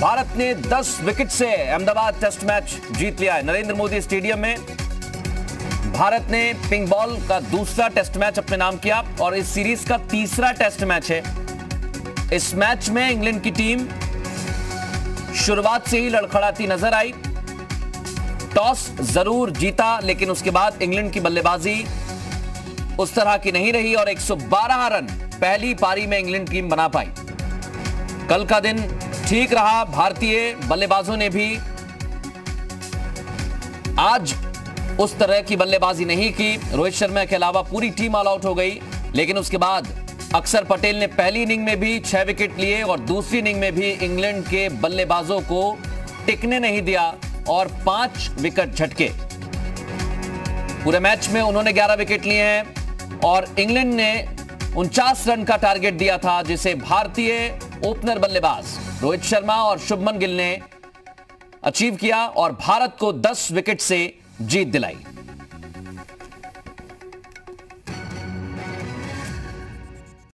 भारत ने 10 विकेट से Ahmedabad test match जीत लिया है। नरेंद्र मोदी स्टेडियम में भारत ने पिंक बॉल का दूसरा टेस्ट मैच अपने नाम किया और इस सीरीज़ का तीसरा टेस्ट मैच है। इस मैच में इंग्लैंड की टीम शुरुआत से ही लड़खड़ाती नज़र आई। टॉस ज़रूर जीता, लेकिन उसके बाद इंग्लैंड की बल्लेबाजी उस तरह की नहीं रही और 112 रन पहली पारी में इंग्लैंड टीम बना पाई। कल का दिन ठीक रहा, भारतीय बल्लेबाजों ने भी। आज उस तरह की बल्लेबाजी नहीं की। रोहित शर्मा के अलावा पूरी टीम ऑल आउट हो गई, लेकिन उसके बाद अक्षर पटेल ने पहली इनिंग में भी छह विकेट लिए और दूसरी इनिंग में भी इंग्लैंड के बल्लेबाजों को टिकने नहीं दिया और पाँच विकेट झटके। पूरे मैच में उन्होंने 11 विकेट लिए हैं और इंग्लैंड ने उनचास रन का टारगेट दिया था, जिसे भारतीय ओपनर बल्लेबाज रोहित शर्मा और शुभमन गिल ने अचीव किया और भारत को 10 विकेट से जीत दिलाई।